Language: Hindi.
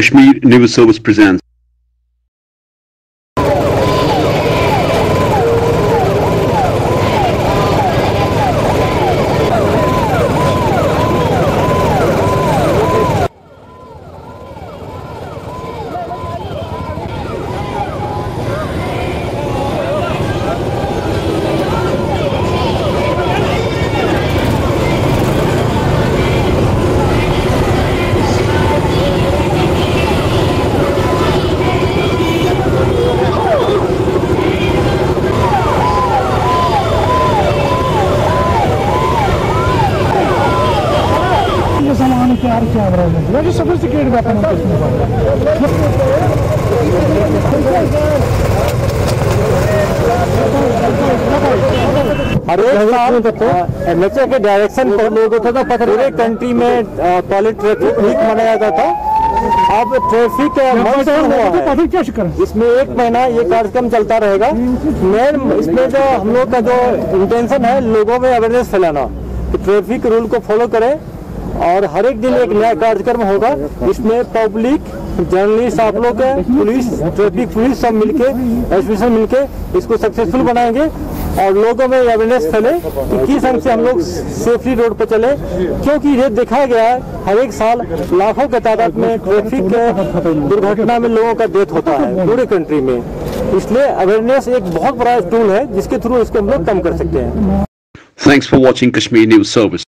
Kashmir News Service presents. Weapon होता है हर एक साल एमएचए के डायरेक्शन पर लोग होता था पूरे कंट्री में पहले ट्रैफ़िक वीक मनाया जाता। था अब ट्रैफ़िक मॉनसून हुआ है। इसमें एक महीना ये कार्यक्रम चलता रहेगा। मेन इसमें जो हम लोग का जो इंटेंशन है लोगों में अवेयरनेस फैलाना। कि ट्रैफ़िक रूल को फॉलो करें। और हर एक दिन एक नया कार्यक्रम होगा इसमें पब्लिक जर्नलिस्ट आप लोग पुलिस ट्रैफ़िक पुलिस सब मिलके एसोसिएशन मिलके इसको सक्सेसफुल बनाएँगे। और लोगों में अवेयरनेस फैले कि किस ढंग से हम लोग सेफली रोड पर चले। क्योंकि ये देखा गया है, हर एक साल लाखों के तादाद में ट्रैफ़िक दुर्घटना में लोगों का डेथ होता है, पूरे कंट्री में। इसलिए अवेयरनेस एक बहुत बड़ा टूल है, जिसके थ्रू इसको हम लोग कम कर सकते हैं। Thanks for watching Kashmir News Service.